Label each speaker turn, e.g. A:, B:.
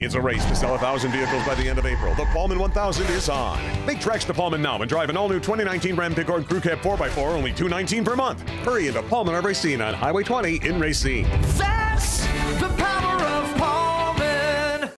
A: It's a race to sell 1,000 vehicles by the end of April. The Palmen 1000 is on. Make tracks to Palmen now and drive an all-new 2019 Ram Bighorn Crew Cab 4x4 only $219 per month. Hurry into Palmen of Racine on Highway 20 in Racine.